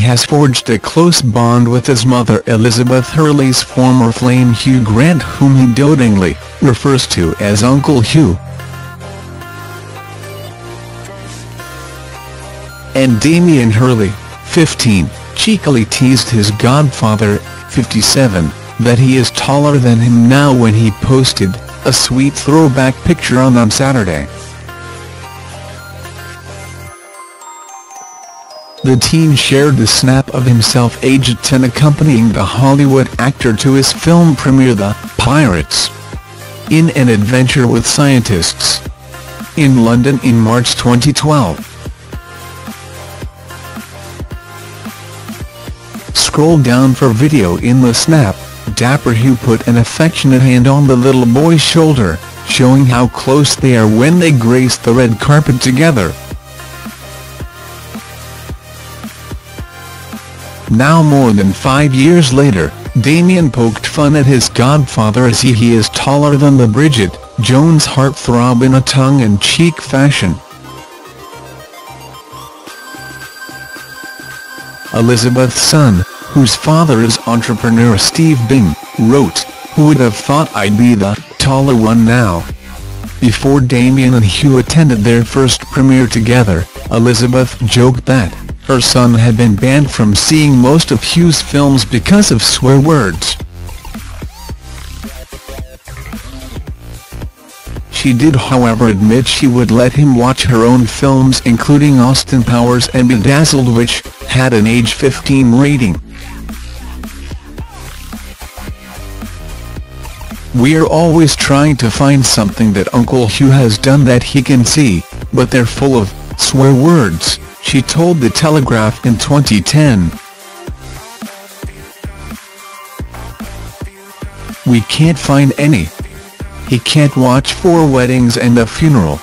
has forged a close bond with his mother Elizabeth Hurley's former flame Hugh Grant whom he dotingly refers to as Uncle Hugh. And Damian Hurley, 15, cheekily teased his godfather, 57, that he is taller than him now when he posted a sweet throwback picture on on Saturday. The teen shared a snap of himself aged 10 accompanying the Hollywood actor to his film premiere The Pirates in an adventure with scientists in London in March 2012. Scroll down for video in the snap, Dapper Hugh put an affectionate hand on the little boy's shoulder, showing how close they are when they grace the red carpet together. Now more than five years later, Damian poked fun at his godfather as he, he is taller than the Bridget Jones heartthrob in a tongue-in-cheek fashion. Elizabeth's son, whose father is entrepreneur Steve Bing, wrote, Who would have thought I'd be the taller one now? Before Damian and Hugh attended their first premiere together, Elizabeth joked that her son had been banned from seeing most of Hugh's films because of swear words. She did however admit she would let him watch her own films including Austin Powers and Bedazzled which had an age 15 rating. We're always trying to find something that Uncle Hugh has done that he can see, but they're full of swear words she told The Telegraph in 2010. We can't find any. He can't watch Four Weddings and a Funeral.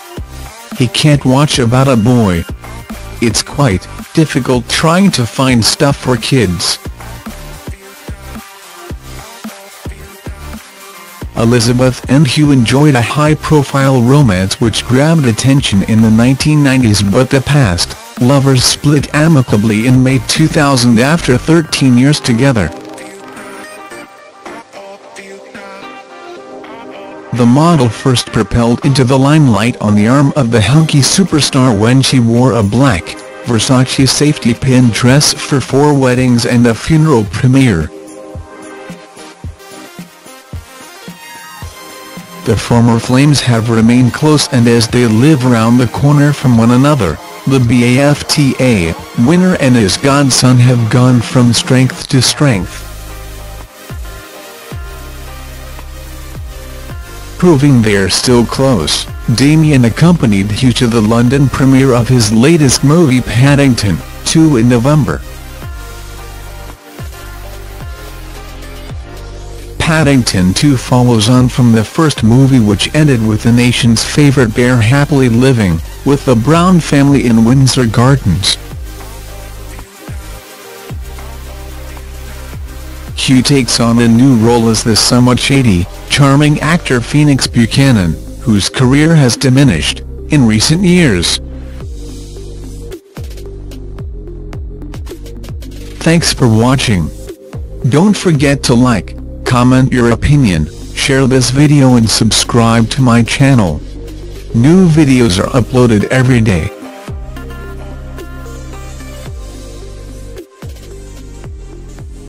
He can't watch About a Boy. It's quite difficult trying to find stuff for kids. Elizabeth and Hugh enjoyed a high-profile romance which grabbed attention in the 1990s but the past lovers split amicably in May 2000 after 13 years together. The model first propelled into the limelight on the arm of the hunky superstar when she wore a black, Versace safety pin dress for four weddings and a funeral premiere. The former Flames have remained close and as they live round the corner from one another. The BAFTA winner and his godson have gone from strength to strength. Proving they're still close, Damian accompanied Hugh to the London premiere of his latest movie Paddington 2 in November. Paddington 2 follows on from the first movie which ended with the nation's favourite bear happily living with the Brown family in Windsor Gardens. Hugh takes on a new role as the somewhat shady, charming actor Phoenix Buchanan, whose career has diminished in recent years. Thanks for watching. Don't forget to like, comment your opinion, share this video and subscribe to my channel. New videos are uploaded every day.